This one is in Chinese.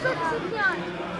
是不是骗人